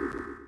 you